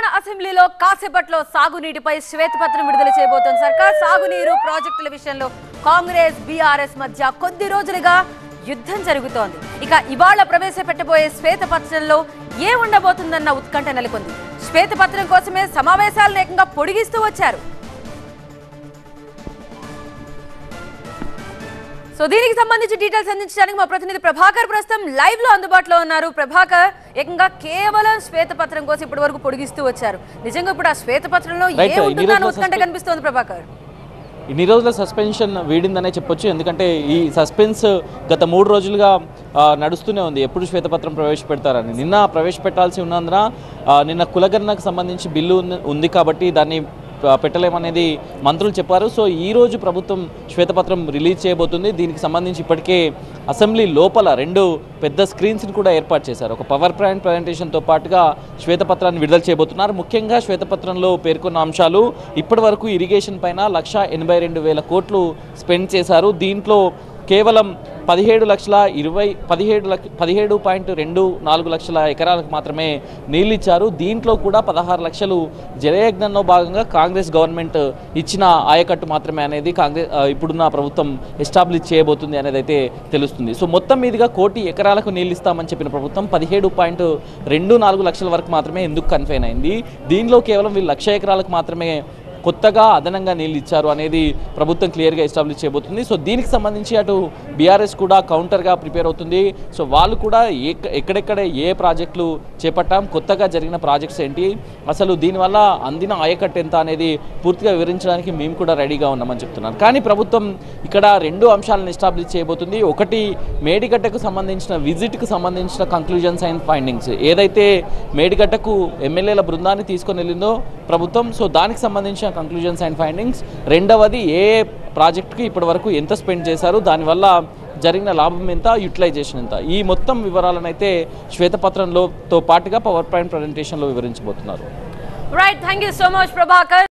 తెలంగాణ అసెంబ్లీలో కాసేపట్లో సాగునీటిపై శ్వేతపత్రం విడుదల చేయబోతోంది. సర్కార్ సాగునీరు ప్రాజెక్టుల విషయంలో కాంగ్రెస్ బీఆర్ఎస్ మధ్య కొద్ది రోజులుగా యుద్ధం జరుగుతోంది. ఇక ఇవాళ ప్రవేశపెట్టబోయే శ్వేతపత్రంలో ఏ ఉండబోతుందన్న ఉత్కంఠ నెలకొంది. శ్వేతపత్రం కోసమే సమావేశాలను ఏకంగా పొడిగిస్తూ వచ్చారు. సో దీనికి సంబంధించి డీటెయిల్స్ అందించడానికి మా ప్రతినిధి ప్రభాకర్ ప్రస్తుతం లైవ్లో అందుబాటులో ఉన్నారు. ప్రభాకర్ ఏకంగా కేవలం శ్వేతపత్రం కోసం ఇప్పటి వరకు పొడిగిస్తూ వచ్చారు. నిజంగా ఇప్పుడు ఆ శ్వేతపత్రంలో ఏ ఉంటుందని కనిపిస్తోంది ప్రభాకర్? ఇన్ని రోజుల సస్పెన్షన్ వీడిందనే చెప్పొచ్చు. ఎందుకంటే ఈ సస్పెన్స్ గత మూడు రోజులుగా నడుస్తూనే ఉంది. ఎప్పుడు శ్వేతపత్రం ప్రవేశపెడతారని. నిన్న ప్రవేశపెట్టాల్సి ఉన్నందున నిన్న కులగణనకు సంబంధించి బిల్లు ఉంది- కాబట్టి దాన్ని పెట్టలేమనేది మంత్రులు చెప్పారు. సో ఈరోజు ప్రభుత్వం శ్వేతపత్రం రిలీజ్ చేయబోతుంది. దీనికి సంబంధించి ఇప్పటికే అసెంబ్లీ లోపల రెండు పెద్ద స్క్రీన్స్ని కూడా ఏర్పాటు చేశారు. ఒక పవర్ పాయింట్ ప్రజెంటేషన్తో పాటుగా శ్వేతపత్రాన్ని విడుదల చేయబోతున్నారు. ముఖ్యంగా శ్వేతపత్రంలో పేర్కొన్న అంశాలు ఇప్పటి వరకు ఇరిగేషన్ పైన లక్ష ఎనభై రెండు వేల కోట్లు స్పెండ్ చేశారు. దీంట్లో కేవలం పదిహేడు లక్షల ఇరవై పదిహేడు లక్ష పదిహేడు పాయింట్ రెండు నాలుగు లక్షల ఎకరాలకు మాత్రమే నీళ్ళు ఇచ్చారు దీంట్లో కూడా పదహారు లక్షలు జలయజ్ఞంలో భాగంగా కాంగ్రెస్ గవర్నమెంట్ ఇచ్చిన ఆయకట్టు మాత్రమే అనేది కాంగ్రెస్ ఇప్పుడున్న ప్రభుత్వం ఎస్టాబ్లిష్ చేయబోతుంది అనేది అయితే తెలుస్తుంది. సో మొత్తం మీదుగా కోటి ఎకరాలకు నీళ్ళు ఇస్తామని చెప్పిన ప్రభుత్వం పదిహేడు పాయింట్ రెండు నాలుగు లక్షల వరకు మాత్రమే ఎందుకు కన్ఫైన్ అయింది? దీనిలో కేవలం వీళ్ళు లక్ష ఎకరాలకు మాత్రమే కొత్తగా అదనంగా నీళ్ళు ఇచ్చారు అనేది ప్రభుత్వం క్లియర్గా ఎస్టాబ్లిష్ చేయబోతుంది. సో దీనికి సంబంధించి అటు బీఆర్ఎస్ కూడా కౌంటర్గా ప్రిపేర్ అవుతుంది. సో వాళ్ళు కూడా ఏ ఎక్కడెక్కడ ఏ ప్రాజెక్టులు చేపట్టాం కొత్తగా జరిగిన ప్రాజెక్ట్స్ ఏంటి అసలు దీనివల్ల అందిన ఆయకట్టు ఎంత అనేది పూర్తిగా వివరించడానికి మేము కూడా రెడీగా ఉన్నామని చెప్తున్నాను కానీ ప్రభుత్వం ఇక్కడ రెండు అంశాలను ఎస్టాబ్లిష్ చేయబోతుంది. ఒకటి మేడిగడ్డకు సంబంధించిన విజిట్కు సంబంధించిన కంక్లూజన్స్ అండ్ ఫైండింగ్స్ ఏదైతే మేడిగడ్డకు ఎమ్మెల్యేల బృందాన్ని తీసుకొని వెళ్ళిందో ప్రభుత్వం సో దానికి సంబంధించిన కంక్లూజన్స్ అండ్ ఫైండింగ్స్ రెండవది ఏ ఏ ప్రాజెక్ట్కి ఇప్పటి వరకు ఎంత స్పెండ్ చేశారు దానివల్ల జరిగిన లాభం ఎంత యూటిలైజేషన్ ఎంత? ఈ మొత్తం వివరాలను అయితే శ్వేతపత్రంలో తో పాటుగా పవర్ పాయింట్ ప్రజెంటేషన్లో వివరించబోతున్నారు. Right thank you so much Prabhakar